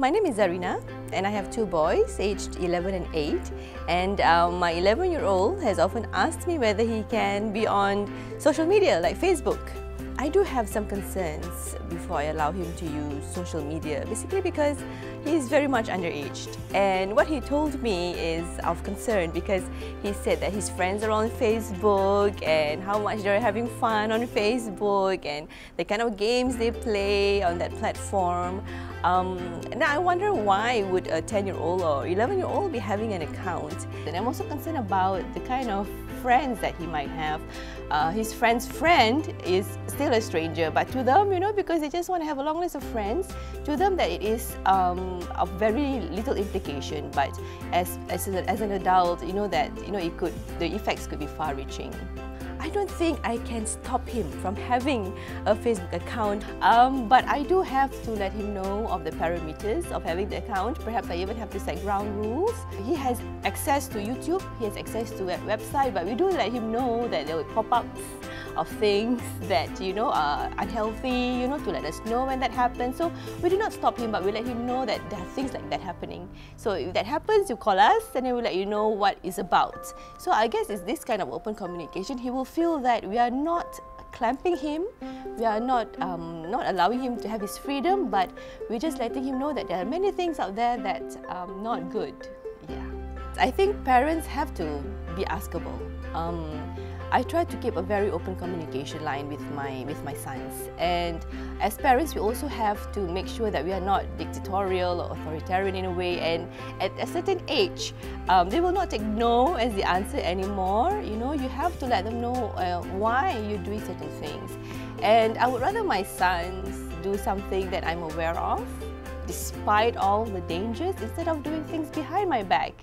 My name is Zarina and I have two boys aged 11 and 8 and um, my 11 year old has often asked me whether he can be on social media like Facebook. I do have some concerns before I allow him to use social media, basically because he is very much underaged. And what he told me is of concern because he said that his friends are on Facebook and how much they're having fun on Facebook and the kind of games they play on that platform. Um, now I wonder why would a 10-year-old or 11-year-old be having an account? And I'm also concerned about the kind of friends that he might have. Uh, his friend's friend is still a stranger, but to them, you know, because they just want to have a long list of friends, to them that it is um, of very little implication. But as, as, an, as an adult, you know that you know it could the effects could be far-reaching. I don't think I can stop him from having a Facebook account, um, but I do have to let him know of the parameters of having the account. Perhaps I even have to set ground rules. He has access to YouTube, he has access to a website, but we do let him know that there will pop-ups of things that you know are unhealthy, you know, to let us know when that happens. So we do not stop him, but we let him know that there are things like that happening. So if that happens, you call us, and then we let you know what is about. So I guess it's this kind of open communication. He will feel that we are not clamping him, we are not um, not allowing him to have his freedom, but we're just letting him know that there are many things out there that um, not good. I think parents have to be askable. Um, I try to keep a very open communication line with my with my sons. And as parents, we also have to make sure that we are not dictatorial or authoritarian in a way. And at a certain age, um, they will not take no as the answer anymore. You know, you have to let them know uh, why you're doing certain things. And I would rather my sons do something that I'm aware of, despite all the dangers, instead of doing things behind my back.